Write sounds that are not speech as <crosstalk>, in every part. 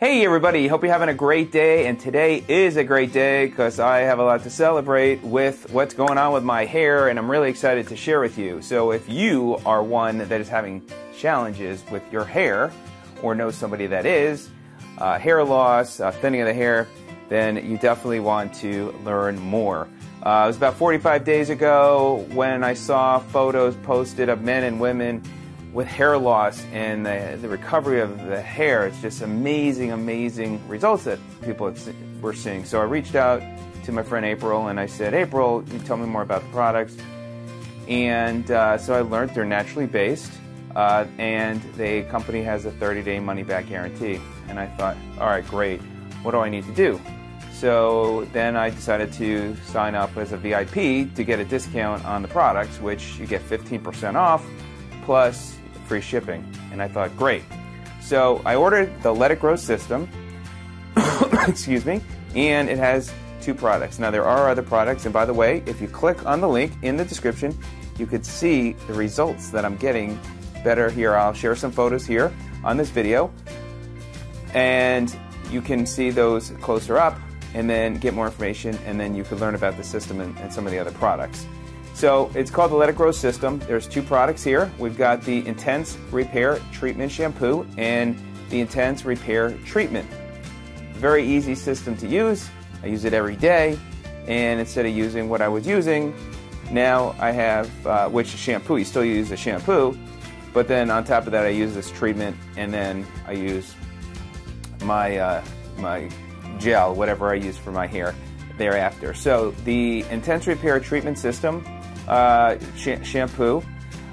Hey everybody, hope you're having a great day, and today is a great day because I have a lot to celebrate with what's going on with my hair, and I'm really excited to share with you. So, if you are one that is having challenges with your hair, or know somebody that is, uh, hair loss, uh, thinning of the hair, then you definitely want to learn more. Uh, it was about 45 days ago when I saw photos posted of men and women with hair loss and the, the, recovery of the hair, it's just amazing, amazing results that people were seeing. So I reached out to my friend April and I said, April, you tell me more about the products. And uh, so I learned they're naturally based uh, and the company has a 30 day money back guarantee. And I thought, all right, great. What do I need to do? So then I decided to sign up as a VIP to get a discount on the products, which you get 15% off plus free shipping. And I thought, great. So I ordered the Let It Grow system, <coughs> excuse me, and it has two products. Now there are other products, and by the way, if you click on the link in the description, you could see the results that I'm getting better here. I'll share some photos here on this video, and you can see those closer up and then get more information, and then you can learn about the system and, and some of the other products. So it's called the Let It Grow system. There's two products here. We've got the Intense Repair Treatment Shampoo and the Intense Repair Treatment. Very easy system to use. I use it every day, and instead of using what I was using, now I have, uh, which shampoo. You still use the shampoo, but then on top of that, I use this treatment, and then I use my uh, my gel, whatever I use for my hair thereafter. So the Intense Repair Treatment System uh, sh- shampoo.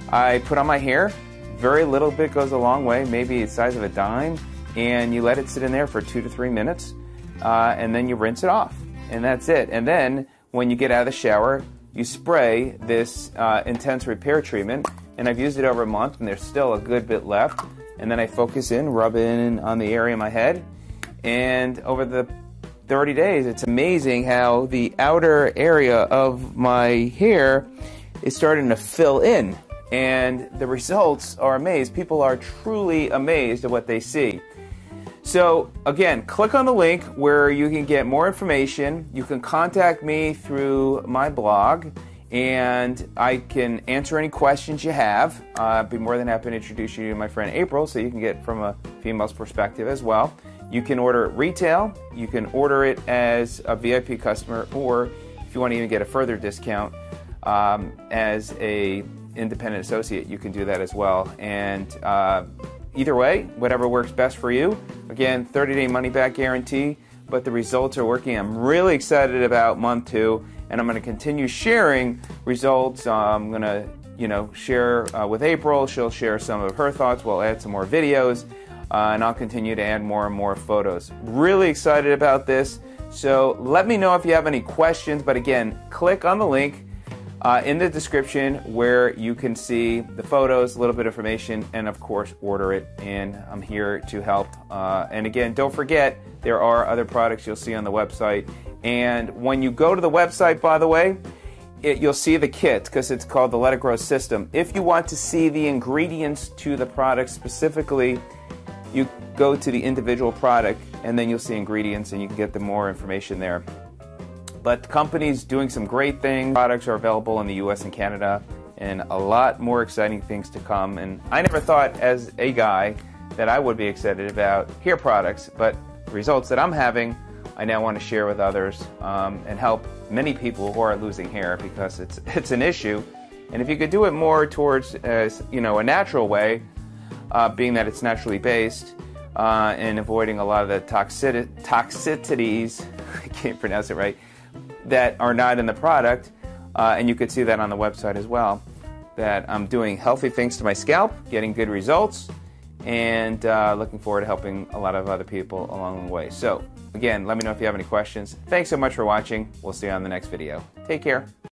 I put on my hair. Very little bit goes a long way, maybe the size of a dime, and you let it sit in there for two to three minutes, uh, and then you rinse it off, and that's it. And then when you get out of the shower, you spray this uh, intense repair treatment, and I've used it over a month, and there's still a good bit left. And then I focus in, rub in on the area of my head, and over the 30 days. It's amazing how the outer area of my hair is starting to fill in. And the results are amazed. People are truly amazed at what they see. So, again, click on the link where you can get more information. You can contact me through my blog, and I can answer any questions you have. Uh, I'd be more than happy to introduce you to my friend April so you can get from a female's perspective as well. You can order it retail, you can order it as a VIP customer, or if you want to even get a further discount um, as a independent associate, you can do that as well. And uh, either way, whatever works best for you. Again, 30-day money-back guarantee, but the results are working. I'm really excited about month two, and I'm going to continue sharing results. Uh, I'm going to, you know, share uh, with April. She'll share some of her thoughts. We'll add some more videos uh, and I'll continue to add more and more photos. Really excited about this. So let me know if you have any questions. But again, click on the link uh, in the description where you can see the photos, a little bit of information, and of course, order it. And I'm here to help. Uh, and again, don't forget, there are other products you'll see on the website. And when you go to the website, by the way, it, you'll see the kit because it's called the Let It Grow system. If you want to see the ingredients to the product specifically, you go to the individual product and then you'll see ingredients and you can get the more information there. But companies doing some great things. Products are available in the US and Canada and a lot more exciting things to come. And I never thought as a guy that I would be excited about hair products, but results that I'm having, I now want to share with others um, and help many people who are losing hair because it's <laughs> it's an issue. And if you could do it more towards, uh, you know, a natural way, uh, being that it's naturally based, uh, and avoiding a lot of the toxic- toxicities, <laughs> I can't pronounce it right, that are not in the product. Uh, and you could see that on the website as well. That I'm doing healthy things to my scalp, getting good results, and uh, looking forward to helping a lot of other people along the way. So, again, let me know if you have any questions. Thanks so much for watching. We'll see you on the next video. Take care.